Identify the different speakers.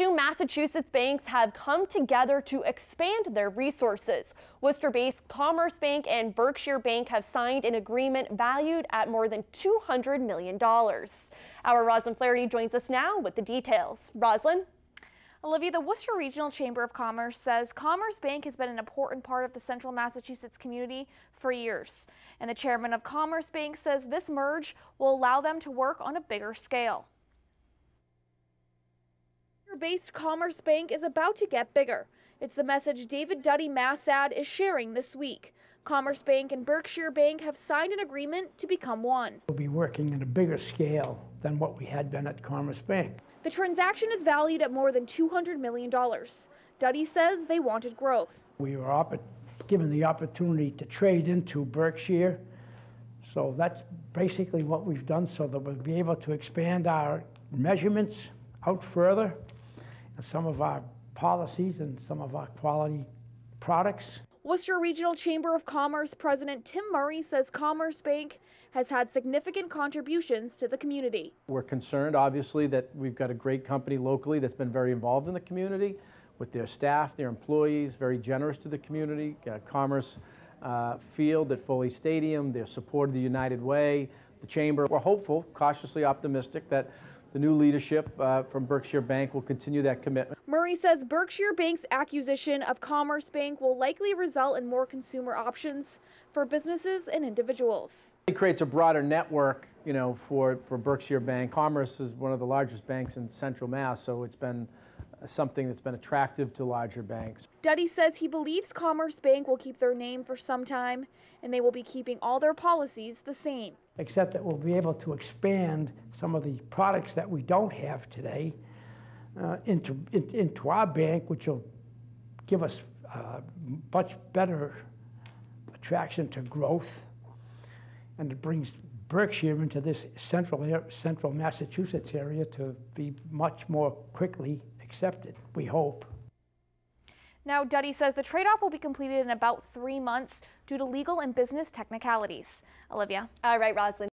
Speaker 1: two Massachusetts banks have come together to expand their resources. Worcester-based Commerce Bank and Berkshire Bank have signed an agreement valued at more than $200 million. Our Roslyn Flaherty joins us now with the details. Roslyn?
Speaker 2: Olivia, the Worcester Regional Chamber of Commerce says Commerce Bank has been an important part of the central Massachusetts community for years. And the chairman of Commerce Bank says this merge will allow them to work on a bigger scale. Based Commerce Bank is about to get bigger. It's the message David Duddy Massad is sharing this week. Commerce Bank and Berkshire Bank have signed an agreement to become one.
Speaker 3: We'll be working at a bigger scale than what we had been at Commerce Bank.
Speaker 2: The transaction is valued at more than $200 million. Duddy says they wanted growth.
Speaker 3: We were given the opportunity to trade into Berkshire, so that's basically what we've done so that we'll be able to expand our measurements out further some of our policies and some of our quality products.
Speaker 2: Worcester Regional Chamber of Commerce President Tim Murray says Commerce Bank has had significant contributions to the community.
Speaker 4: We're concerned, obviously, that we've got a great company locally that's been very involved in the community with their staff, their employees, very generous to the community. Uh, Commerce uh, Field at Foley Stadium, their support of the United Way, the Chamber. We're hopeful, cautiously optimistic that the new leadership uh, from Berkshire Bank will continue that commitment.
Speaker 2: Murray says Berkshire Bank's acquisition of Commerce Bank will likely result in more consumer options for businesses and individuals.
Speaker 4: It creates a broader network, you know, for, for Berkshire Bank. Commerce is one of the largest banks in Central Mass, so it's been something that's been attractive to larger banks.
Speaker 2: Duddy says he believes Commerce Bank will keep their name for some time and they will be keeping all their policies the same.
Speaker 3: Except that we'll be able to expand some of the products that we don't have today uh, into, in, into our bank, which will give us uh, much better attraction to growth. And it brings Berkshire into this central, central Massachusetts area to be much more quickly accepted, we hope.
Speaker 2: Now, Duddy says the trade-off will be completed in about three months due to legal and business technicalities. Olivia.
Speaker 1: All right, Roslyn.